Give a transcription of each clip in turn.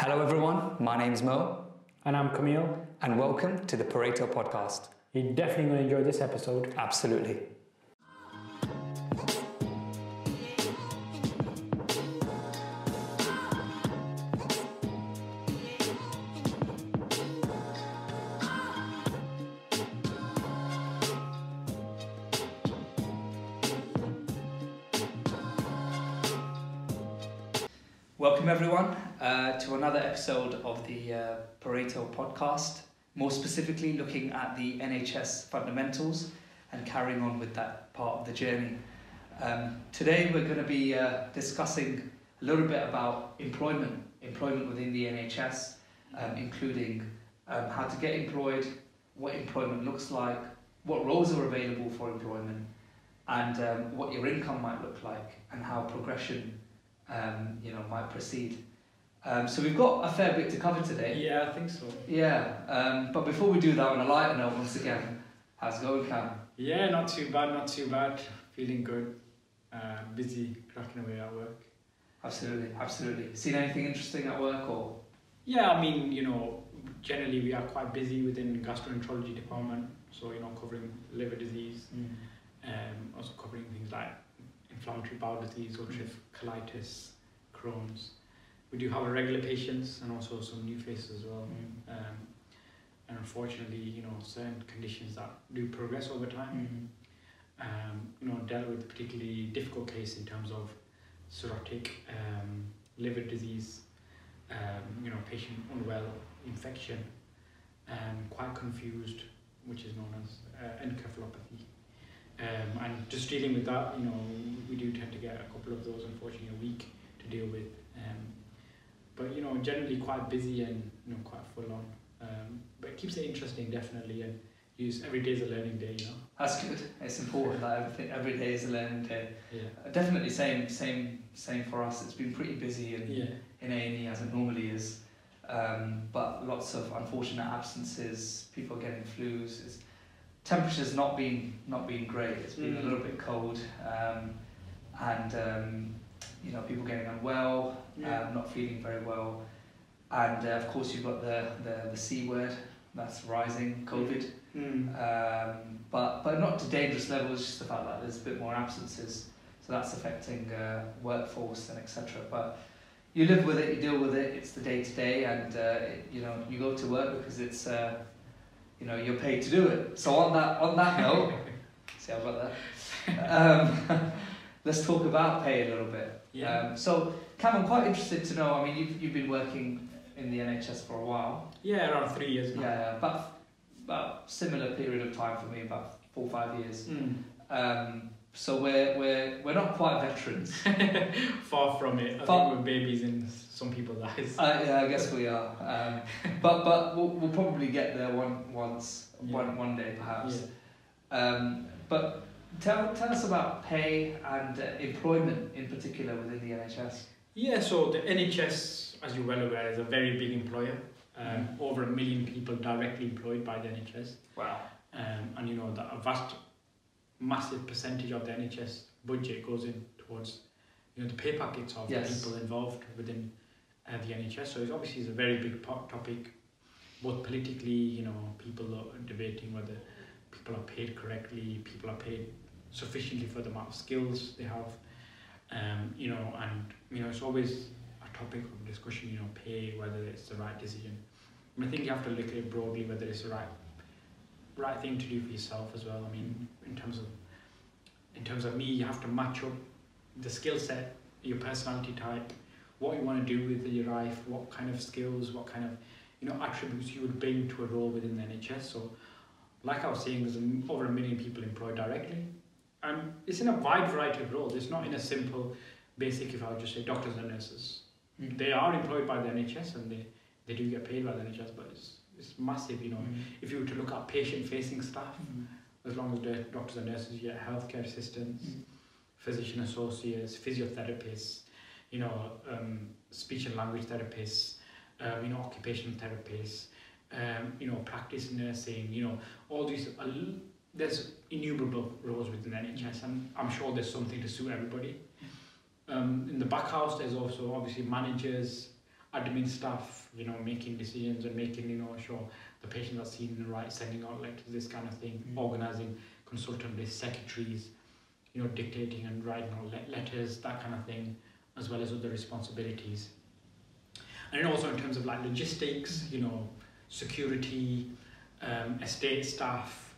Hello, everyone. My name's Mo, And I'm Kameel. and welcome to the Pareto podcast. You're definitely going to enjoy this episode. Absolutely. Welcome, everyone, another episode of the uh, Pareto podcast. More specifically, looking at the NHS fundamentals and carrying on with that part of the journey. Um, today, we're going to be uh, discussing a little bit about employment, employment within the NHS, um, including um, how to get employed, what employment looks like, what roles are available for employment, and um, what your income might look like, and how progression um, you know, might proceed. Um, so we've got a fair bit to cover today. Yeah, I think so. Yeah, um, but before we do that, on a lighter note, once again, how's it going, Cam? Yeah, not too bad, not too bad. Feeling good. Uh, busy, cracking away at work. Absolutely, absolutely. Seen anything interesting at work or? Yeah, I mean, you know, generally we are quite busy within gastroenterology department. So, you know, covering liver disease, um, also covering things like inflammatory bowel disease, ulcerative colitis, Crohn's. We do have regular patients and also some new faces as well. Mm. Um, and unfortunately, you know, certain conditions that do progress over time. Um, you know, dealt with a particularly difficult case in terms of cirrhotic um, liver disease. Um, you know, patient unwell, infection, and quite confused, which is known as uh, encephalopathy. Um, and just dealing with that, you know, we do tend to get a couple of those, unfortunately, a week to deal with. Um, but you know, generally quite busy and you know quite full on. Um, but it keeps it interesting, definitely, and use every day is a learning day. You know. That's good. It's important that everything, every day is a learning day. Yeah. Uh, Definitely same, same, same for us. It's been pretty busy in, Yeah. in A&E as it normally is. Um, but lots of unfortunate absences, people getting flus. It's, temperature's not been not been great. It's been a Mm. little bit cold, um, and um, you know people getting unwell, Yeah. um, not feeling very well, and uh, of course you've got the, the the C word that's rising, COVID. Mm. Um, but but not to dangerous levels. Just the fact that there's a bit more absences, so that's affecting uh, workforce and etc. But you live with it, you deal with it. It's the day to day, and uh, it, you know you go to work because it's uh, you know you're paid to do it. So on that on that note, see how about that. Um, let's talk about pay a little bit. Yeah. Um, so Cam, I'm quite interested to know. I mean, you've you've been working in the NHS for a while. yeah, around three years Yeah, now. yeah, about about similar period of time for me, about four or five years. Mm. Um, so we're we're we're not quite veterans. Far from it. I Far- think we're babies in some people's eyes. uh, yeah, I guess we are. Um, but but we'll, we'll probably get there one once Yeah. one one day perhaps. Yeah. Um, but tell tell us about pay and uh, employment in particular within the NHS. Yeah, so the NHS, as you're well aware, is a very big employer. Um, Over a million people directly employed by the NHS. Wow. Um, and you know that a vast, massive percentage of the NHS budget goes in towards you know the pay packets of Yes. the people involved within uh, the NHS. So it's obviously it's a very big topic, both politically. You know, people are debating whether people are paid correctly, people are paid sufficiently for the amount of skills they have. Um, you know, and you know it's always a topic of discussion. You know, pay whether it's the right decision. And I think you have to look at it broadly whether it's the right right thing to do for yourself as well. I mean, in terms of in terms of me, you have to match up the skill set, your personality type, what you want to do with your life, what kind of skills, what kind of you know attributes you would bring to a role within the NHS. So, like I was saying, there's over a million people employed directly, and it's in a wide variety of roles. It's not in a simple, basic. If I would just say doctors and nurses, Mm. they are employed by the NHS and they, they do get paid by the NHS, but it's it's massive. You know, if you were to look at patient-facing staff, as long as the doctors and nurses, you get healthcare assistants, Mm. physician associates, physiotherapists, you know, um, speech and language therapists, um, you know, occupational therapists, um, you know, practice nursing, you know, all these. Uh, there's innumerable roles within NHS, and I'm sure there's something to suit everybody. Um, in the back house, there's also obviously managers, admin staff, you know, making decisions and making, you know, sure the patients are seen in the right, sending out letters, this kind of thing, Mm. organizing consultant list secretaries, you know, dictating and writing out le- letters, that kind of thing, as well as other responsibilities. And also in terms of like logistics, you know, security, um, estate staff,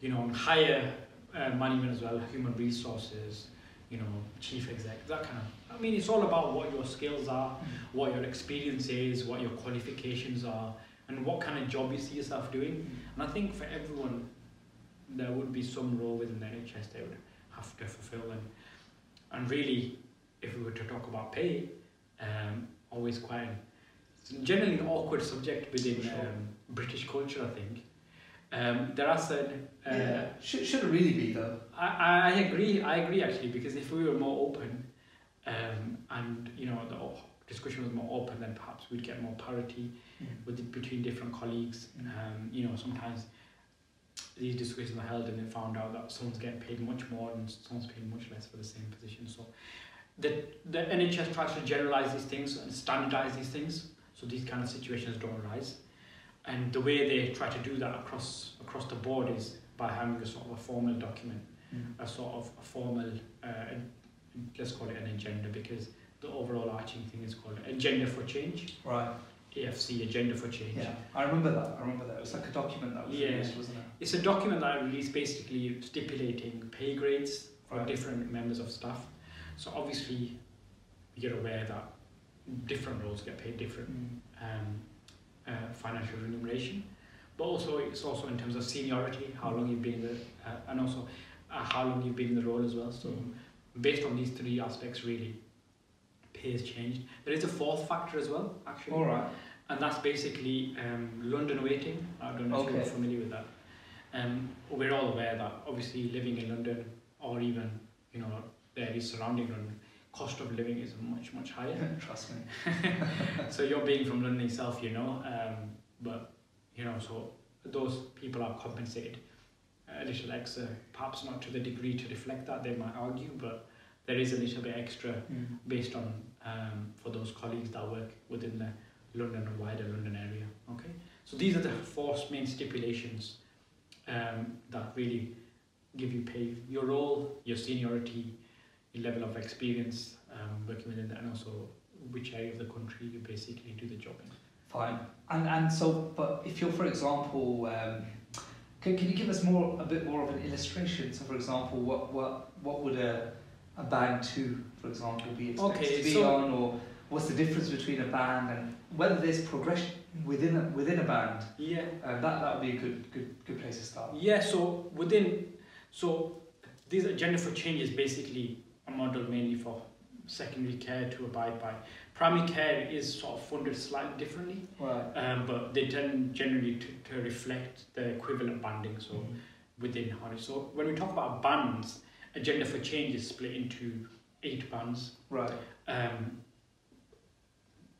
you know, and higher uh, management as well, human resources, you know, chief exec, that kind of. I mean, it's all about what your skills are, what your experience is, what your qualifications are, and what kind of job you see yourself doing. And I think for everyone, there would be some role within the NHS they would have to fulfill. And, and really, if we were to talk about pay, um, always quite it's generally an awkward subject within Sure. um, British culture, I think. Um, there are certain. Uh, yeah. Should, should it really be though? I, I agree. I agree actually because if we were more open, um, and you know the discussion was more open, then perhaps we'd get more parity with the, between different colleagues. Mm. Um, you know, sometimes these discussions are held and they found out that someone's getting paid much more and someone's paid much less for the same position. So the the NHS tries to generalize these things and standardize these things so these kind of situations don't arise. And the way they try to do that across across the board is by having a sort of a formal document Mm. a sort of a formal, uh, let's call it an agenda because the overall arching thing is called Agenda for Change, Right. AFC, Agenda for Change. Yeah. I remember that. I remember that. It was like a document that was Yeah. released, wasn't it? It's a document that I released basically stipulating pay grades for Right. different members of staff. So obviously, you're aware that different roles get paid different Mm. um, uh, financial remuneration, but also it's also in terms of seniority, how long you've been in the, uh, and also uh, how long you've been in the role as well. So based on these three aspects, really, pay has changed. There is a fourth factor as well, actually, All right. and that's basically um, London weighting. I don't know if you're familiar with that. Um, we're all aware that obviously living in London or even you know the areas surrounding London, cost of living is much much higher. Trust me. so you're being from London itself, you know, um, but you know, so those people are compensated a little extra, perhaps not to the degree to reflect that they might argue, but there is a little bit extra Mm. based on um, for those colleagues that work within the London and wider London area. Okay, so these are the four main stipulations um, that really give you pay your role, your seniority, level of experience um, working within that, and also which area of the country you basically do the job in. Fine. And and so, but if you're, for example, um, can, can you give us more a bit more of an illustration? So, for example, what what what would a a band two, for example, be expected Okay, to be so- on, or what's the difference between a band and whether there's progression within a, within a band? Yeah. Uh, that that would be a good good good place to start. Yeah, so within, so these agenda for change is basically a model mainly for secondary care to abide by. Primary care is sort of funded slightly differently, Right. um, but they tend generally to, to reflect the equivalent banding, so within HARI. So when we talk about bands, agenda for change is split into eight bands. Right. Um,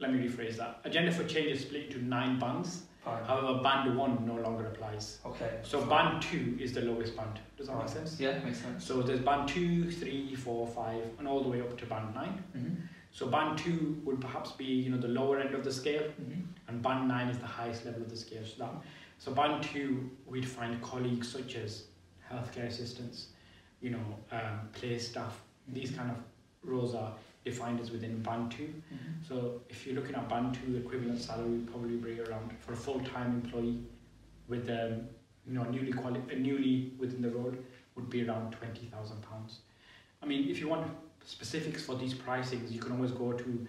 let me rephrase that. Agenda for change is split into nine bands. Fine. However, band one no longer applies. Okay. So band two is the lowest band. Does that make sense? Yeah, makes sense. So there's band two, three, four, five, and all the way up to band nine. Mm-hmm. So band two would perhaps be you know the lower end of the scale, Mm-hmm. and band nine is the highest level of the scale. So that so band two we'd find colleagues such as healthcare assistants, you know, um, place staff. These kind of roles are defined as within band two. Mm-hmm. So if you're looking at band two, equivalent salary would probably be around for a full-time employee with um, you know newly quali- uh, newly within the role would be around twenty thousand pounds. I mean, if you want specifics for these pricings, you can always go to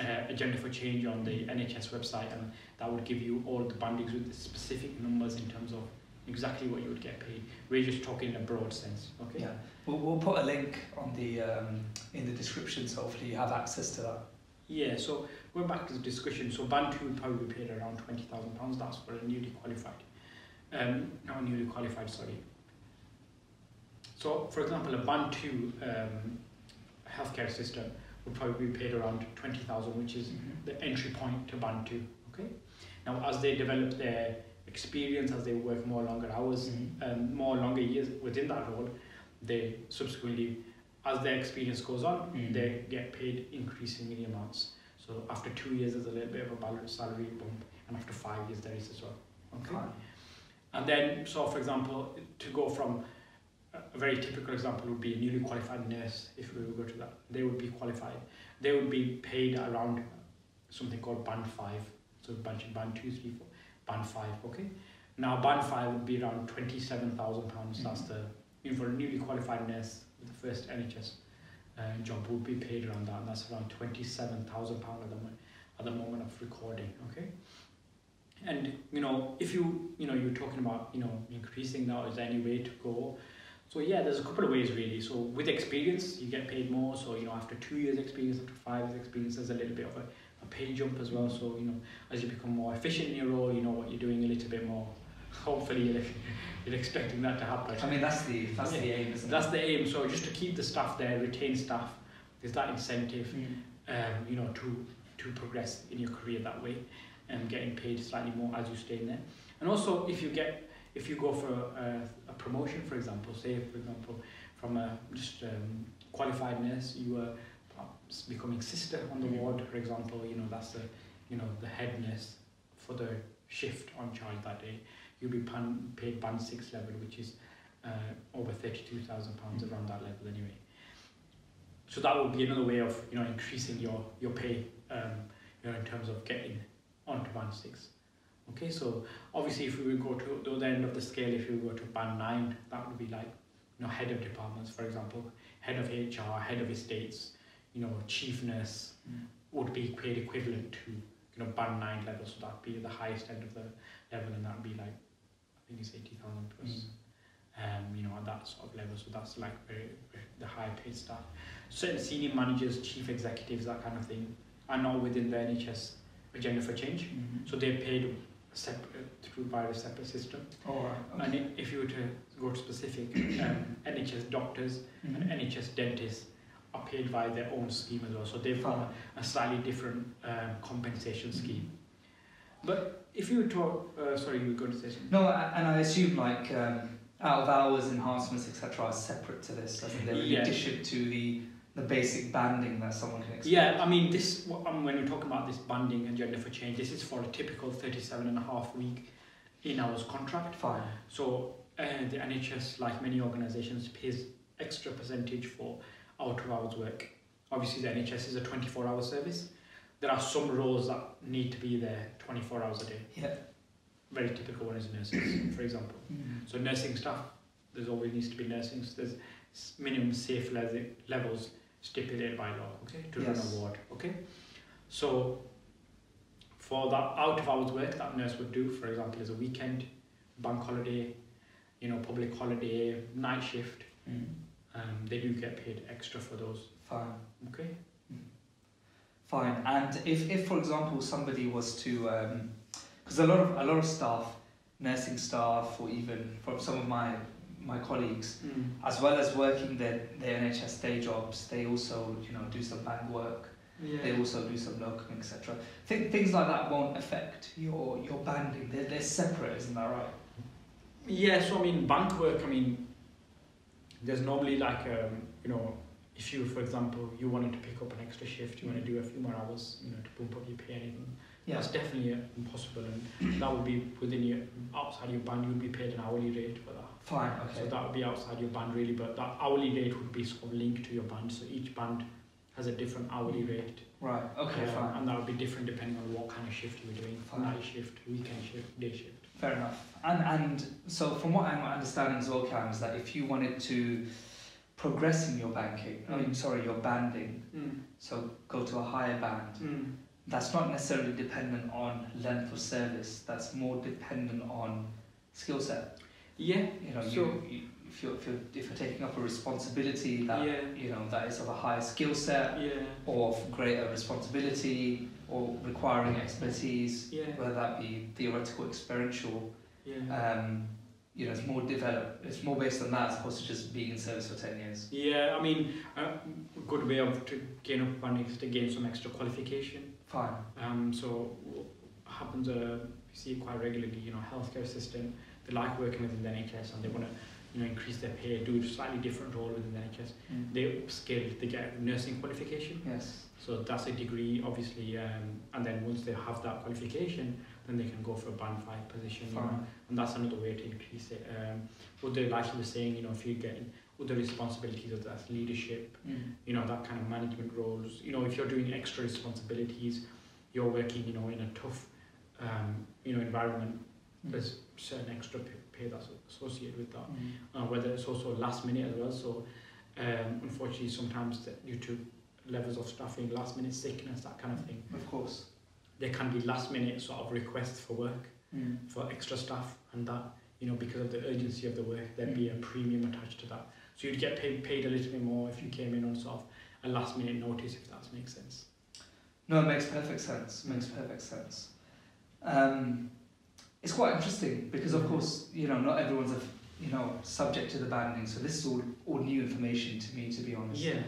uh, Agenda for Change on the NHS website, and that would give you all the bandings with the specific numbers in terms of exactly what you would get paid. We're just talking in a broad sense, okay? Yeah, we'll, we'll put a link on the um, in the description, so hopefully you have access to that. Yeah, so going back to the discussion, so band two would probably be paid around twenty thousand pounds. That's for a newly qualified, um, not newly qualified, sorry. So, for example, a band two um, healthcare system would probably be paid around twenty thousand, which is the entry point to band two. Okay. Now, as they develop their experience, as they work more longer hours, Mhm. um, more longer years within that role, they subsequently, as their experience goes on, Mm. they get paid increasingly amounts. So after two years, there's a little bit of a balance salary bump, and after five years, there is as well. Okay. Fine. And then, so for example, to go from a very typical example would be a newly qualified nurse, if we go to that, they would be qualified. They would be paid around something called band 5. So band, band 2, 3, 4, band 5, okay? Now, band 5 would be around £27,000. pounds That's the, you know, for a newly qualified nurse, with the first NHS uh, job would be paid around that, and that's around £27,000 pounds at the, at the moment of recording, okay? And, you know, if you, you know, you're talking about, you know, increasing that, is there any way to go? So yeah, there's a couple of ways really. So with experience, you get paid more. So you know, after two years experience, after five years experience, there's a little bit of a, a pay jump as well. So you know, as you become more efficient in your role, you know what you're doing a little bit more. Hopefully, you're, you're expecting that to happen. I mean, that's the that's the aim, isn't That's it? the aim. So just to keep the staff there, retain staff, there's that incentive, Mm. um, you know, to to progress in your career that way, and getting paid slightly more as you stay in there. And also, if you get if you go for a, a promotion, for example, say for example from a just um, qualified nurse, you were becoming sister on the Mm. ward, for example, you know that's the you know the head nurse for the shift on charge that day. You'll be pan, paid band six level, which is uh, over thirty-two thousand pounds around that level anyway. So that would be another way of you know increasing your your pay, um, you know in terms of getting onto band six. Okay, so obviously if we would go to the other end of the scale, if we go to band nine, that would be like you know head of departments, for example, head of HR, head of estates, you know chiefness Mm. would be paid equivalent to you know band nine level, so that'd be the highest end of the level, and that'd be like I think it's eighty thousand plus. Um, you know, at that sort of level, so that's like very, very the high paid staff. Certain senior managers, chief executives, that kind of thing, are not within the NHS agenda for change. Mhm. So they're paid separate through by a separate system. Right. And Okay. i- if you were to go to specific um, NHS doctors and Mhm. NHS dentists paid by their own scheme as well. So they've got a slightly different um, compensation scheme. But if you talk, uh, sorry, you were going to say something. No, and I assume like um, out of hours enhancements, etc., are separate to this. I think they're in Yeah. addition to the the basic banding that someone can expect. Yeah, I mean, this um, when we're talking about this banding agenda for change, this is for a typical 37 and a half week in hours contract. Fine. So uh, the NHS, like many organisations, pays extra percentage for out of hours work. Obviously, the NHS is a 24 hour service. There are some roles that need to be there 24 hours a day. Yeah. Very typical one is nurses, for example. Mhm. So nursing staff, there's always needs to be nursing. So there's minimum safe le- levels stipulated by law, okay, to run a ward, okay. So for that out of hours work that nurse would do, for example, is a weekend, bank holiday, you know, public holiday, night shift, Mhm. Um, they do get paid extra for those, Fine. okay. Fine. And if, if for example somebody was to, because a lot of a lot of staff, nursing staff, or even from some of my my colleagues, as well as working their their NHS day jobs, they also you know do some bank work. Yeah. They also do some locum, etc. Th- things like that won't affect your your banding. They're, they're separate, isn't that right? Yeah, so I mean, bank work, I mean, there's normally like, um, you know, if you, for example, you wanted to pick up an extra shift, you want to do a few more hours, you know, to bump up your pay, anything, Yeah. that's definitely uh, impossible. And that would be within your, outside your band, you'd be paid an hourly rate for that. Fine. Okay. So that would be outside your band really, but that hourly rate would be sort of linked to your band. So each band has a different hourly rate. Right. Okay. Um, Fine. And that would be different depending on what kind of shift you were doing. Fine. Night shift, weekend shift, day shift. Fair enough. And and so from what I'm understanding as well, Cam, is that if you wanted to progress in your banking, I mean, Mm. sorry, your banding, so go to a higher band, that's not necessarily dependent on length of service. That's more dependent on skill set. Yeah. You know, So- you, you if you're if you're if you're taking up a responsibility that Yeah. you know that is of a higher skill set Yeah. or of greater responsibility or requiring expertise, Yeah. whether that be theoretical, experiential, Yeah. um, you know, it's more developed. It's more based on that as opposed to just being in service for ten years. Yeah, I mean, a good way of to gain up funding is to gain some extra qualification. Fine. Um, so what happens, uh, you see quite regularly, you know, healthcare system, they like working within the NHS and they want to you know, increase their pay, do a slightly different role within the NHS. Mm. They upskill, they get a nursing qualification. Yes. So that's a degree, obviously, um, and then once they have that qualification, then they can go for a band five position, you know, and that's another way to increase it. Um, other, like you were saying, you know, if you're getting other responsibilities, of that's leadership, Mm. you know, that kind of management roles. You know, if you're doing extra responsibilities, you're working, you know, in a tough, um, you know, environment. Mm. There's certain extra pay that's associated with that. Mm. Uh, whether it's also last minute as well. So, um, unfortunately, sometimes that due to levels of staffing, last minute sickness, that kind of thing, Of course. there can be last minute sort of requests for work Mm. for extra staff, and that you know because of the urgency of the work, there'd be a premium attached to that. So you'd get paid paid a little bit more if you came in on sort of a last minute notice, if that makes sense. No, it makes perfect sense. Makes perfect sense. Um, it's quite interesting because, of course, you know, not everyone's a, you know subject to the banding. So this is all all new information to me, to be honest. Yeah.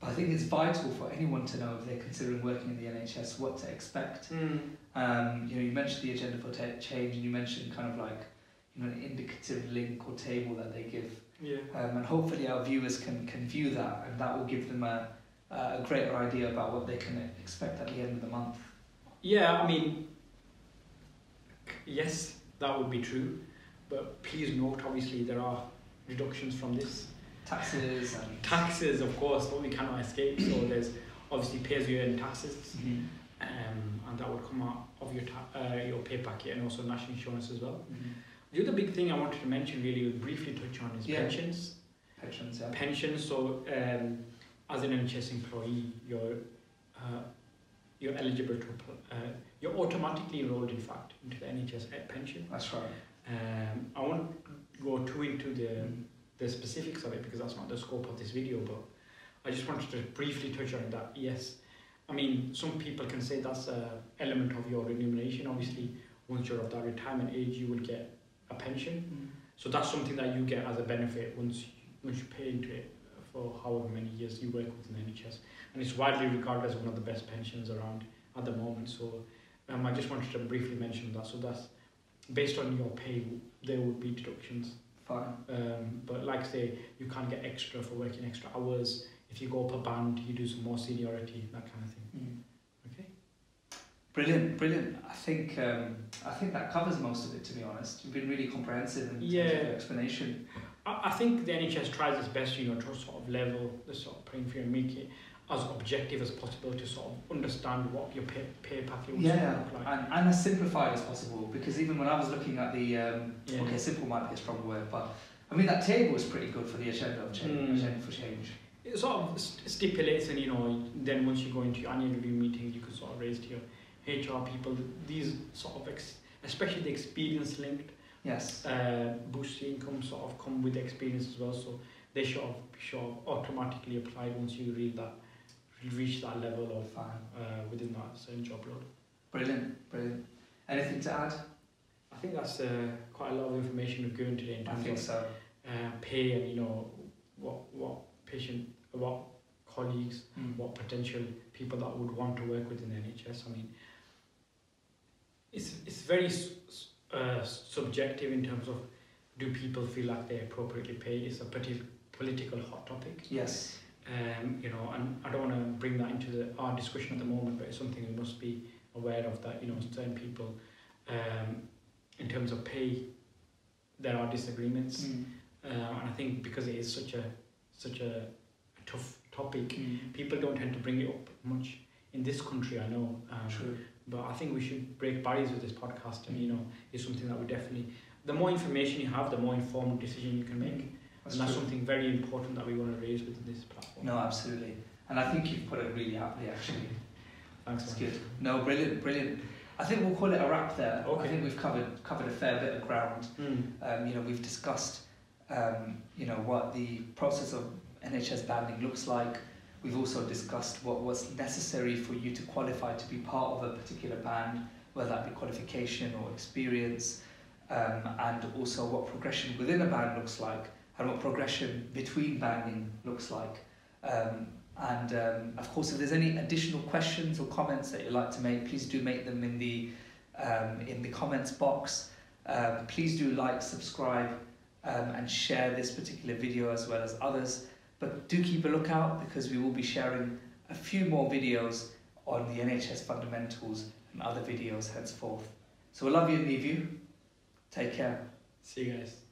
But I think it's vital for anyone to know if they're considering working in the NHS what to expect. Mm. Um, you know, you mentioned the agenda for change, and you mentioned kind of like, you know, an indicative link or table that they give, Yeah. um, and hopefully our viewers can can view that, and that will give them a a greater idea about what they can expect at the end of the month. Yeah, I mean, yes, that would be true, but please note, obviously, there are reductions from this. Taxes and Taxes, of course, what we cannot escape. So there's obviously pays you earn taxes, Mhm. um, and that would come out of your ta- uh, your pay packet and also national insurance as well. Mhm. The other big thing I wanted to mention, really, would briefly touch on is Yeah. pensions. Patrons, yeah. Pensions. So um, as an NHS employee, you're uh, you're eligible to apply, uh, you're automatically enrolled, in fact, into the NHS pension. That's right. Um, I won't go too into the the specifics of it because that's not the scope of this video, but I just wanted to briefly touch on that. Yes, I mean, some people can say that's a element of your remuneration. Obviously, once you're of that retirement age, you will get a pension. Mm. So that's something that you get as a benefit once you, once you pay into it for however many years you work within the NHS. And it's widely regarded as one of the best pensions around at the moment. So um, I just wanted to briefly mention that. So that's based on your pay, there would be deductions. Fine. Um, but like I say, you can't get extra for working extra hours. If you go up a band, you do some more seniority, that kind of thing. Mm. Okay. Brilliant, brilliant. I think um, I think that covers most of it. To be honest, you've been really comprehensive in terms of your explanation. I, I think the NHS tries its best, you know, to sort of level the sort of playing field and make it as objective as possible to sort of understand what your pay, pay packet would Yeah, look like. and, and as simplified as possible because even when I was looking at the um, Yeah. okay, simple might be a strong word, but I mean that table is pretty good for the agenda of change. Mm. Agenda for change. It sort of st- stipulates, and you know, then once you go into your annual review meetings, you can sort of raise to your HR people these sort of, ex- especially the experience linked Yes. uh, boost income sort of come with experience as well. So they sort of, sort of automatically apply once you read that reach that level of Fine. uh, within that same job load. Brilliant, brilliant. Anything to add? I think that's uh, quite a lot of information we've given today in I terms think of so. uh, pay and you know what what patient what colleagues Mm. what potential people that would want to work within the NHS. I mean, it's it's very uh, subjective in terms of do people feel like they're appropriately paid. It's a pretty political hot topic, Yes. Um, you know, and I don't want to bring that into the, our discussion at the moment, but it's something we must be aware of that you know certain people, um, in terms of pay, there are disagreements, Mm. uh, and I think because it is such a such a, tough topic, Mm. people don't tend to bring it up much in this country. I know, um, but I think we should break barriers with this podcast, and you know, it's something that we definitely. The more information you have, the more informed decision you can make, That's and that's true. something very important that we want to raise within this platform. No, absolutely. And I think you've put it really aptly, actually. Thanks, That's good. No, brilliant, brilliant. I think we'll call it a wrap there. Okay. I think we've covered covered a fair bit of ground. Mm. Um, you know, we've discussed, um, you know, what the process of NHS banding looks like. We've also discussed what was necessary for you to qualify to be part of a particular band, whether that be qualification or experience, um, and also what progression within a band looks like, and what progression between banding looks like. Um, and um, of course, if there's any additional questions or comments that you'd like to make, please do make them in the um, in the comments box. Um, please do like, subscribe, um, and share this particular video as well as others. But do keep a lookout because we will be sharing a few more videos on the NHS fundamentals and other videos henceforth. So we love you and leave you. Take care. See you guys.